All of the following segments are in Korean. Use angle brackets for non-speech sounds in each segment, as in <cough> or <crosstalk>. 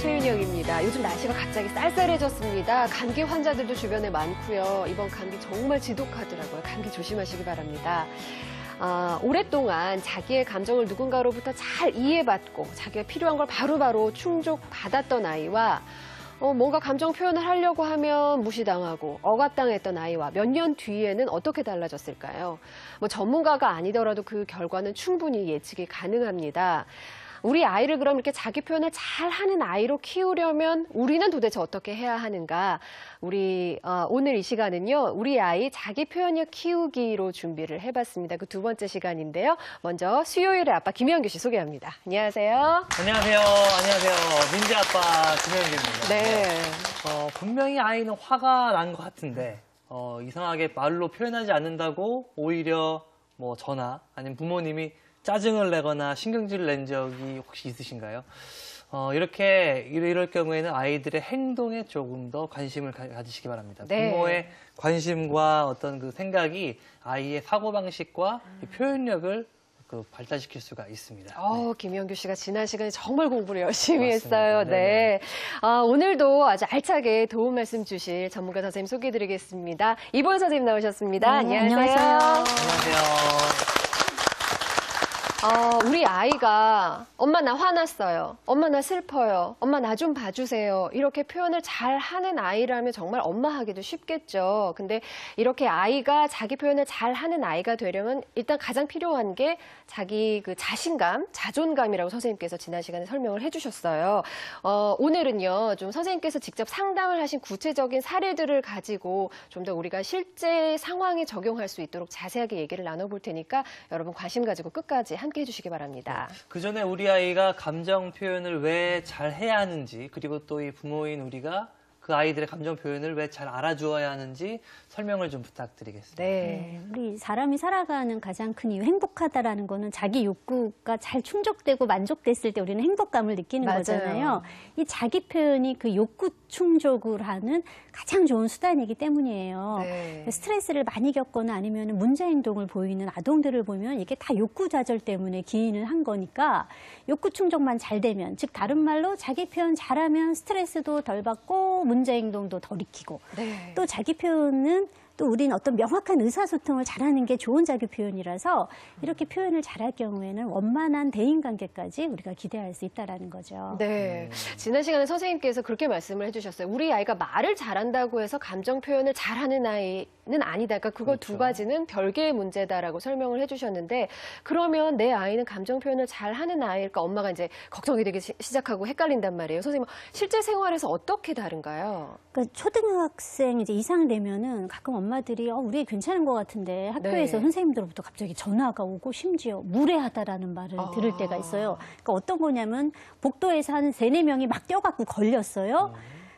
최윤영입니다. 요즘 날씨가 갑자기 쌀쌀해졌습니다. 감기 환자들도 주변에 많고요. 이번 감기 정말 지독하더라고요. 감기 조심하시기 바랍니다. 아, 오랫동안 자기의 감정을 누군가로부터 잘 이해받고 자기가 필요한 걸 바로바로 충족받았던 아이와 어, 뭔가 감정 표현을 하려고 하면 무시당하고 억압당했던 아이와 몇 년 뒤에는 어떻게 달라졌을까요? 뭐 전문가가 아니더라도 그 결과는 충분히 예측이 가능합니다. 우리 아이를 그럼 이렇게 자기 표현을 잘 하는 아이로 키우려면 우리는 도대체 어떻게 해야 하는가? 우리 어, 오늘 이 시간은요, 우리 아이 자기 표현력 키우기로 준비를 해봤습니다. 그 두 번째 시간인데요. 먼저 수요일의 아빠 김현규 씨 소개합니다. 안녕하세요. 안녕하세요. 안녕하세요. 민지 아빠 김현규입니다. 네. 어, 분명히 아이는 화가 난 것 같은데 어, 이상하게 말로 표현하지 않는다고 오히려 뭐 저나 아니면 부모님이 짜증을 내거나 신경질을 낸 적이 혹시 있으신가요? 어, 이렇게 이럴, 경우에는 아이들의 행동에 조금 더 관심을 가, 지시기 바랍니다. 네. 부모의 관심과 어떤 그 생각이 아이의 사고 방식과 이 표현력을 그 발달시킬 수가 있습니다. 어, 김현규 씨가 지난 시간에 정말 공부를 열심히 맞습니다. 했어요. 네. 네네. 아, 오늘도 아주 알차게 도움 말씀 주실 전문가 선생님 소개해드리겠습니다. 이보현 선생님 나오셨습니다. 네, 안녕하세요. 안녕하세요. 안녕하세요. 어, 우리 아이가 엄마 나 화났어요. 엄마 나 슬퍼요. 엄마 나 좀 봐주세요. 이렇게 표현을 잘 하는 아이라면 정말 엄마 하기도 쉽겠죠. 근데 이렇게 아이가 자기 표현을 잘 하는 아이가 되려면 일단 가장 필요한 게 자기 그 자신감, 자존감이라고 선생님께서 지난 시간에 설명을 해주셨어요. 어, 오늘은요, 좀 선생님께서 직접 상담을 하신 구체적인 사례들을 가지고 좀 더 우리가 실제 상황에 적용할 수 있도록 자세하게 얘기를 나눠볼 테니까 여러분 관심 가지고 끝까지 함께 해주시기 바랍니다. 그 전에 우리 아이가 감정 표현을 왜 잘 해야 하는지, 그리고 또 이 부모인 우리가 그 아이들의 감정 표현을 왜 잘 알아주어야 하는지 설명을 좀 부탁드리겠습니다. 네. 네, 우리 사람이 살아가는 가장 큰 이유 행복하다라는 거는 자기 욕구가 잘 충족되고 만족됐을 때 우리는 행복감을 느끼는 맞아요. 거잖아요. 이 자기 표현이 그 욕구 충족을 하는 가장 좋은 수단이기 때문이에요. 네. 스트레스를 많이 겪거나 아니면 문제 행동을 보이는 아동들을 보면 이게 다 욕구 좌절 때문에 기인을 한 거니까 욕구 충족만 잘 되면 즉 다른 말로 자기 표현 잘하면 스트레스도 덜 받고 문제 행동도 덜 익히고 네. 또 자기 표현은 또 우리는 어떤 명확한 의사소통을 잘하는 게 좋은 자기 표현이라서 이렇게 표현을 잘할 경우에는 원만한 대인관계까지 우리가 기대할 수 있다라는 거죠. 네. 지난 시간에 선생님께서 그렇게 말씀을 해주셨어요. 우리 아이가 말을 잘한다고 해서 감정 표현을 잘하는 아이는 아니다. 그러니까 그거 두 그렇죠. 가지는 별개의 문제다라고 설명을 해주셨는데 그러면 내 아이는 감정 표현을 잘하는 아이일까 엄마가 이제 걱정이 되기 시- 시작하고 헷갈린단 말이에요. 선생님 실제 생활에서 어떻게 다른가요? 그러니까 초등학생 이제 이상 되면은 가끔 엄마 들이 어, 우리 괜찮은 것 같은데 학교에서 네. 선생님들로부터 갑자기 전화가 오고 심지어 무례하다라는 말을 아. 들을 때가 있어요. 그러니까 어떤 거냐면 복도에서 한 세네 명이 막 뛰어갖고 걸렸어요.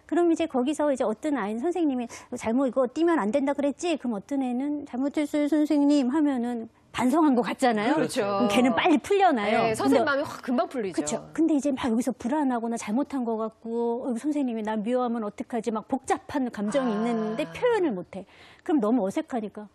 그럼 이제 거기서 이제 어떤 아이 선생님이 잘못 이거 뛰면 안 된다 그랬지? 그럼 어떤 애는 잘못했어요 선생님 하면은 반성한 것 같잖아요. 그렇죠. 걔는 빨리 풀려나요. 네, 선생님 마음이 확 금방 풀리죠. 그렇죠. 근데 이제 막 여기서 불안하거나 잘못한 것 같고 어, 선생님이 나 미워하면 어떡하지 막 복잡한 감정이 아. 있는데 표현을 못해. 그럼 너무 어색하니까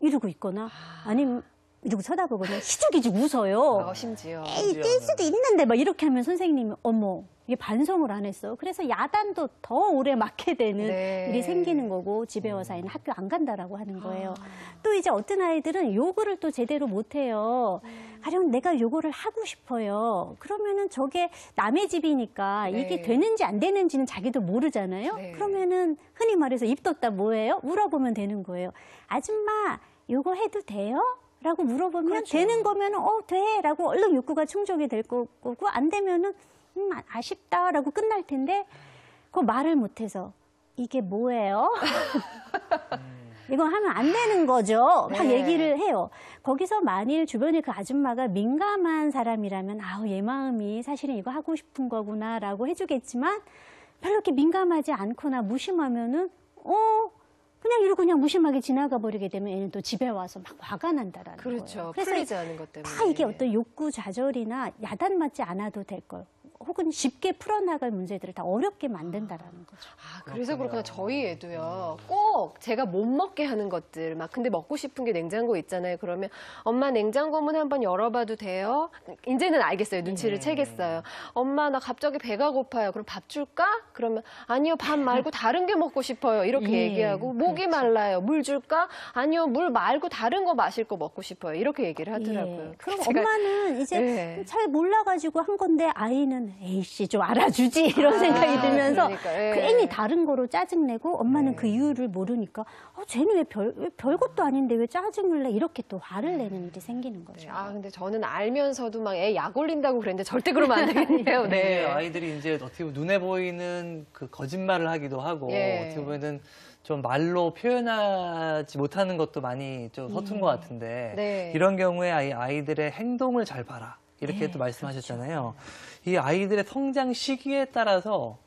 이러고 있거나 아니면 이러고 쳐다보거나 희죽희죽 웃어요. 어, 심지어. 에이 뛸 수도 있는데 막 이렇게 하면 선생님이 어머 이게 반성을 안 했어. 그래서 야단도 더 오래 맞게 되는 네. 일이 생기는 거고 집에 와서 아이는 학교 안 간다라고 하는 거예요. 아. 또 이제 어떤 아이들은 요구를 또 제대로 못 해요. 가령 내가 요거를 하고 싶어요. 그러면은 저게 남의 집이니까 네. 이게 되는지 안 되는지는 자기도 모르잖아요. 네. 그러면은 흔히 말해서 입 떴다 뭐예요? 물어보면 되는 거예요. 아줌마 요거 해도 돼요? 라고 물어보면 그렇죠. 되는 거면 어 돼. 라고 얼른 욕구가 충족이 될 거고 안 되면은 음, 아- 아쉽다 라고 끝날 텐데 그 말을 못해서 이게 뭐예요? <laughs> 이거 하면 안 되는 거죠. 막 네. 얘기를 해요. 거기서 만일 주변에 그 아줌마가 민감한 사람이라면 아우 얘 마음이 사실은 이거 하고 싶은 거구나라고 해주겠지만 별로 이렇게 민감하지 않거나 무심하면은 어 그냥 이러고 그냥 무심하게 지나가 버리게 되면 얘는 또 집에 와서 막 화가 난다라는 그렇죠. 거예요. 그래서 풀리지 않은 것 때문에. 다 이게 어떤 욕구 좌절이나 야단 맞지 않아도 될 걸. 혹은 쉽게 풀어나갈 문제들을 다 어렵게 만든다라는 거죠. 아, 그래서. 그렇구나. 저희 애도요. 꼭 제가 못 먹게 하는 것들 막 근데 먹고 싶은 게 냉장고 있잖아요. 그러면 엄마 냉장고 문 한번 열어봐도 돼요? 이제는 알겠어요. 눈치를 음. 채겠어요. 엄마 나 갑자기 배가 고파요. 그럼 밥 줄까? 그러면 아니요 밥 말고 다른 게 먹고 싶어요. 이렇게 예, 얘기하고 목이 말라요. 물 줄까? 아니요 물 말고 다른 거 마실 거 먹고 싶어요. 이렇게 얘기를 하더라고요. 예. 그럼 제가- 엄마는 이제 네. 잘 몰라가지고 한 건데 아이는 에이씨 좀 알아주지 <laughs> 이런 생각이 아, 들면서 그러니까, 예. 괜히 다른 거로 짜증내고 엄마는 네. 그 이유를 모르니까 어, 쟤는 왜 별, 왜 별것도 아닌데 왜 짜증을 내 이렇게 또 화를 내는 일이 생기는 거죠. 네, 아 근데 저는 알면서도 막 애 약 올린다고 그랬는데 절대 그러면 안 <laughs> 되겠네요. 이제 네. 아이들이 이제 어떻게 보면 눈에 보이는 그 거짓말을 하기도 하고 예. 어떻게 보면은 좀 말로 표현하지 못하는 것도 많이 좀 서툰 것 같은데 네. 이런 경우에 아이, 아이들의 행동을 잘 봐라 이렇게 네, 또 말씀하셨잖아요. 이 아이들의 성장 시기에 따라서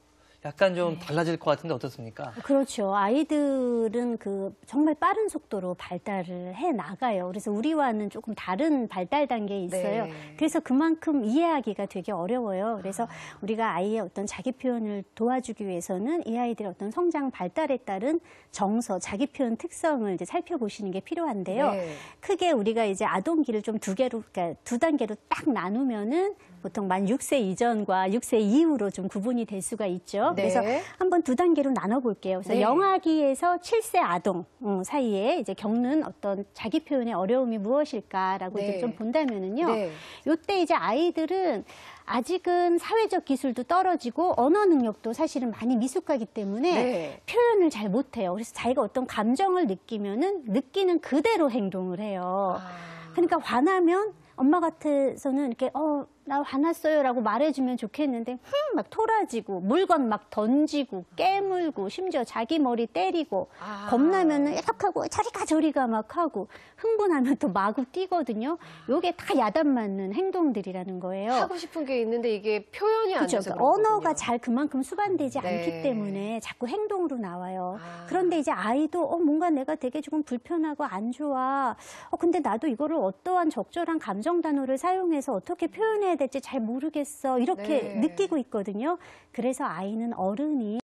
약간 좀 달라질 것 같은데 어떻습니까? 그렇죠. 아이들은 그 정말 빠른 속도로 발달을 해 나가요. 그래서 우리와는 조금 다른 발달 단계에 있어요. 네. 그래서 그만큼 이해하기가 되게 어려워요. 그래서 우리가 아이의 어떤 자기 표현을 도와주기 위해서는 이 아이들의 어떤 성장 발달에 따른 정서, 자기 표현 특성을 이제 살펴보시는 게 필요한데요. 네. 크게 우리가 이제 아동기를 좀 두 개로, 그러니까 두 단계로 딱 나누면은 보통 만 6세 이전과 6세 이후로 좀 구분이 될 수가 있죠. 네. 그래서 한번 두 단계로 나눠볼게요. 그래서 네. 영아기에서 7세 아동 음, 사이에 이제 겪는 어떤 자기 표현의 어려움이 무엇일까라고 네. 이제 좀 본다면은요. 네. 요때 이제 아이들은 아직은 사회적 기술도 떨어지고 언어 능력도 사실은 많이 미숙하기 때문에 네. 표현을 잘 못해요. 그래서 자기가 어떤 감정을 느끼면은 느끼는 그대로 행동을 해요. 아. 그러니까 화나면 엄마 같아서는 이렇게 어 나 화났어요라고 말해주면 좋겠는데 흠 막 토라지고 물건 막 던지고 깨물고 심지어 자기 머리 때리고 아. 겁나면은 이렇게 하고 저리가 저리가 막 하고 흥분하면 또 마구 뛰거든요. 요게 다 야단 맞는 행동들이라는 거예요. 하고 싶은 게 있는데 이게 표현이 안 그렇죠. 돼서 그러니까 그런 언어가. 잘 그만큼 수반되지 네. 않기 때문에 자꾸 행동으로 나와요. 아. 그런데 이제 아이도 어, 뭔가 내가 되게 조금 불편하고 안 좋아. 어, 근데 나도 이거를 어떠한 적절한 감정 단어를 사용해서 어떻게 표현해야 될지 잘 모르겠어. 이렇게 네. 느끼고 있거든요. 그래서 아이는 어른이